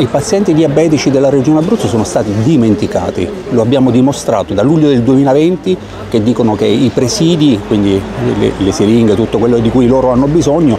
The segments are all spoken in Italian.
I pazienti diabetici della Regione Abruzzo sono stati dimenticati, lo abbiamo dimostrato da luglio del 2020 che dicono che i presidi, quindi le, le siringhe, tutto quello di cui loro hanno bisogno,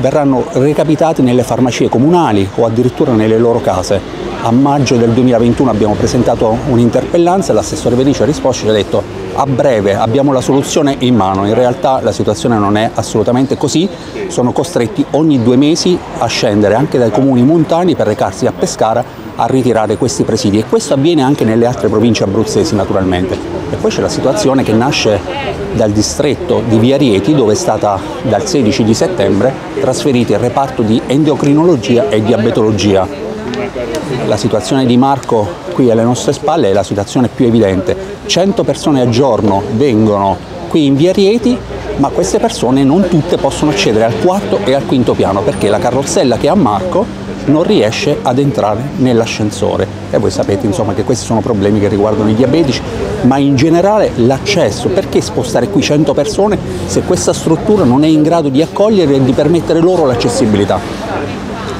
verranno recapitati nelle farmacie comunali o addirittura nelle loro case. A maggio del 2021 abbiamo presentato un'interpellanza l'assessore Venice ha risposto e ci ha detto a breve abbiamo la soluzione in mano, in realtà la situazione non è assolutamente così, sono costretti ogni due mesi a scendere anche dai comuni montani per recarsi a Pescara a ritirare questi presidi e questo avviene anche nelle altre province abruzzesi naturalmente. E poi c'è la situazione che nasce dal distretto di Via Rieti dove è stata dal 16 di settembre trasferito il reparto di endocrinologia e diabetologia. La situazione di Marco qui alle nostre spalle è la situazione più evidente. 100 persone al giorno vengono qui in Via Rieti ma queste persone non tutte possono accedere al quarto e al quinto piano perché la carrozzella che ha Marco non riesce ad entrare nell'ascensore e voi sapete insomma che questi sono problemi che riguardano i diabetici ma in generale l'accesso, perché spostare qui 100 persone se questa struttura non è in grado di accogliere e di permettere loro l'accessibilità?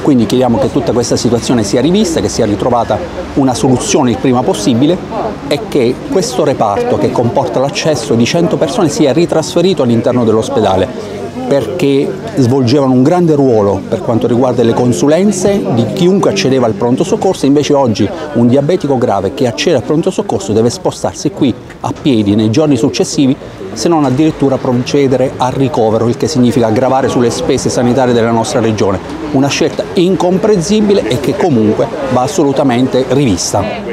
Quindi chiediamo che tutta questa situazione sia rivista, che sia ritrovata una soluzione il prima possibile e che questo reparto che comporta l'accesso di 100 persone sia ritrasferito all'interno dell'ospedale perché svolgevano un grande ruolo per quanto riguarda le consulenze di chiunque accedeva al pronto soccorso, invece oggi un diabetico grave che accede al pronto soccorso deve spostarsi qui a piedi nei giorni successivi se non addirittura procedere al ricovero, il che significa gravare sulle spese sanitarie della nostra regione. Una scelta incomprensibile e che comunque va assolutamente rivista.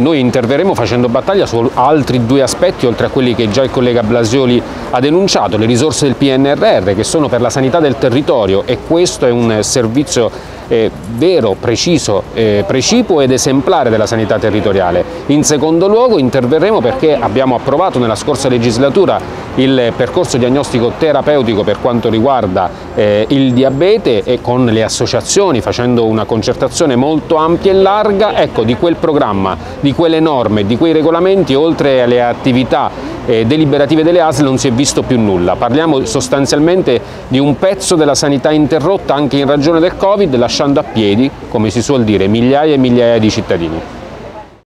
Noi interverremo facendo battaglia su altri due aspetti, oltre a quelli che già il collega Blasioli ha denunciato, le risorse del PNRR che sono per la sanità del territorio e questo è un servizio eh, vero, preciso, eh, precipuo ed esemplare della sanità territoriale. In secondo luogo interverremo perché abbiamo approvato nella scorsa legislatura il percorso diagnostico terapeutico per quanto riguarda eh, il diabete e con le associazioni facendo una concertazione molto ampia e larga ecco, di quel programma, di quelle norme, di quei regolamenti oltre alle attività eh, deliberative delle ASL non si è visto più nulla. Parliamo sostanzialmente di un pezzo della sanità interrotta anche in ragione del Covid lasciando a piedi, come si suol dire, migliaia e migliaia di cittadini.